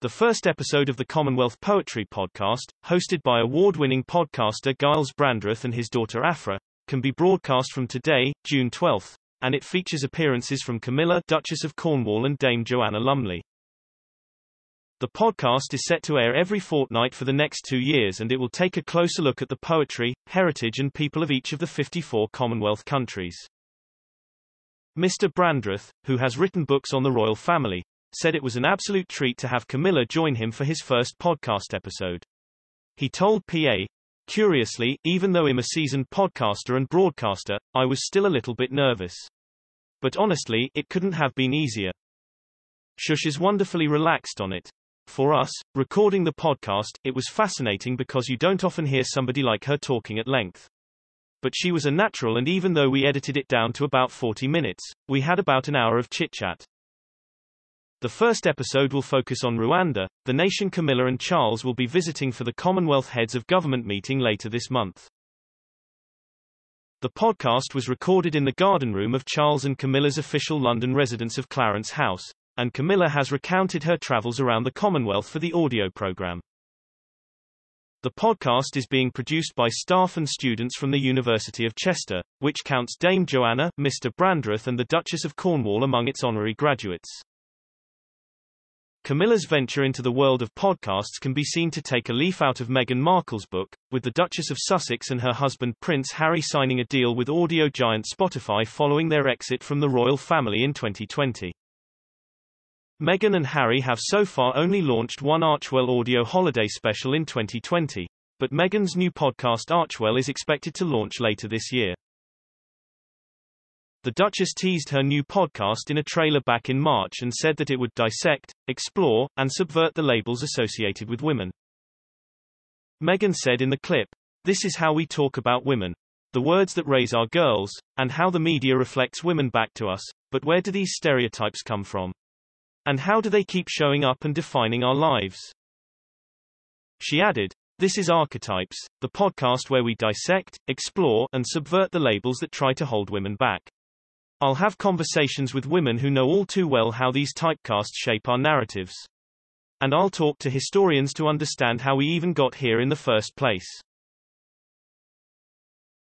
The first episode of the Commonwealth Poetry Podcast, hosted by award-winning podcaster Gyles Brandreth and his daughter Aphra, can be broadcast from today, June 12, and it features appearances from Camilla, Duchess of Cornwall and Dame Joanna Lumley. The podcast is set to air every fortnight for the next two years and it will take a closer look at the poetry, heritage and people of each of the 54 Commonwealth countries. Mr. Brandreth, who has written books on the royal family, said it was an absolute treat to have Camilla join him for his first podcast episode. He told PA, Curiously, even though I'm a seasoned podcaster and broadcaster, I was still a little bit nervous. But honestly, it couldn't have been easier. Shush is wonderfully relaxed on it. For us, recording the podcast, it was fascinating because you don't often hear somebody like her talking at length. But she was a natural and even though we edited it down to about 40 minutes, we had about an hour of chit-chat. The first episode will focus on Rwanda, the nation Camilla and Charles will be visiting for the Commonwealth Heads of Government meeting later this month. The podcast was recorded in the garden room of Charles and Camilla's official London residence of Clarence House, and Camilla has recounted her travels around the Commonwealth for the audio program. The podcast is being produced by staff and students from the University of Chester, which counts Dame Joanna, Mr. Brandreth and the Duchess of Cornwall among its honorary graduates. Camilla's venture into the world of podcasts can be seen to take a leaf out of Meghan Markle's book, with the Duchess of Sussex and her husband Prince Harry signing a deal with audio giant Spotify following their exit from the royal family in 2020. Meghan and Harry have so far only launched one Archewell audio holiday special in 2020, but Meghan's new podcast Archewell is expected to launch later this year. The Duchess teased her new podcast in a trailer back in March and said that it would dissect, explore, and subvert the labels associated with women. Meghan said in the clip, This is how we talk about women. The words that raise our girls, and how the media reflects women back to us, but where do these stereotypes come from? And how do they keep showing up and defining our lives? She added, This is Archetypes, the podcast where we dissect, explore, and subvert the labels that try to hold women back. I'll have conversations with women who know all too well how these typecasts shape our narratives. And I'll talk to historians to understand how we even got here in the first place.